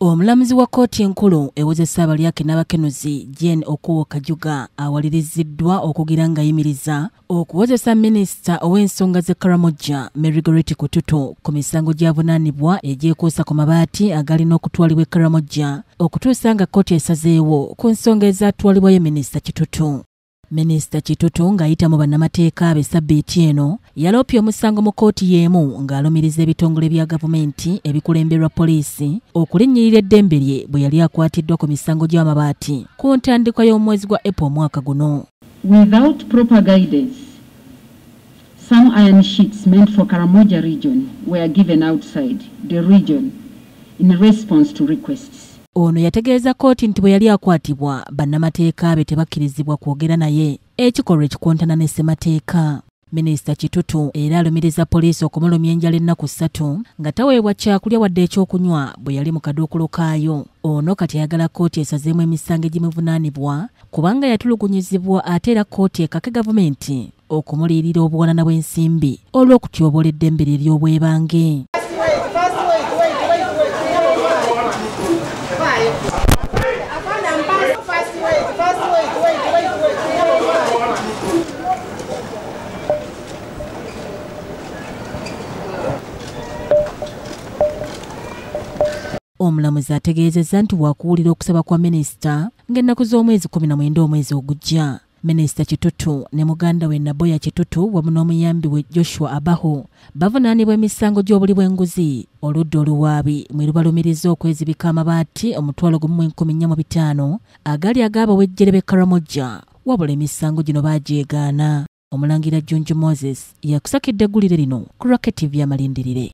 omulamuzi wa kkooti enkulu ewoza essaabalyake n'abakenuzi jen okuwo kajuga awaliriziddwa okugira ng'ayimiriza okuwozesa minisita ow'ensonga ze karamojja marygoret kututu ku misango gy'avunaanibwa egyekuusa ku mabaati agalina okutwalibwa e karamojja okutuusa nga kkooti esazeewo ku nsonga ezaatwalibwayo minisita kitutu minisita kitutu ng'ayita mu bannamateeka abe sabbiiti eno yaloopye omusango mu kkooti y'emu ng'alumiriza ebitongole bya gavumenti ebikulemberwa poliisi okulinnyirira eddembe lye bwe yali akwatiddwa ku misango gy'amabaati ku ntandikwa y'omwezi gwa epo omwaka guno Without proper guidance, some iron sheets meant for Karamoja region were given outside the region in response to requests. Ono yategeeza kkooti nti bwe yali akwatibwa bannamateeka be tebakkirizibwa kwogera naye ekikolwa ekikontana ne ssemateeka. Minisita kitutu era alumiriza poliisi okumulumya enjala ennaku ssatu nga taweebwa kyakulya wadde ekyokunywa bwe yali mu kaduukulu kaayo. Ono kati ayagala kkooti esazeemu emisango egimuvunaanibwa kubanga yatulugunyizibwa ate era kkooti ekake gavumenti okumuliyirira obuwanana bw'ensimbi olw'okutyoboola eddembe lye ly'obwebange omulamuzi ategeezezza nti waakuwulira okusaba kwa minisita ng'ennaku z'omwezi 19 omwezi ogujja minisita kitutu ne muganda we naboya kitutu wamu n'omuyambi we joshua abaho bavunaanibwa emisango gy'obuli bw'enguzi. Oludda oluwaabi mwe lubalumiriza okwezibika amabaati omutwalo gumu enkumi nnya mu bitaano agali ag'abawejjere b'e karamojja wabula emisango gino baagyegaana omulangira junju moses yakusakidde eggulire lino ku rocket tv amalindirire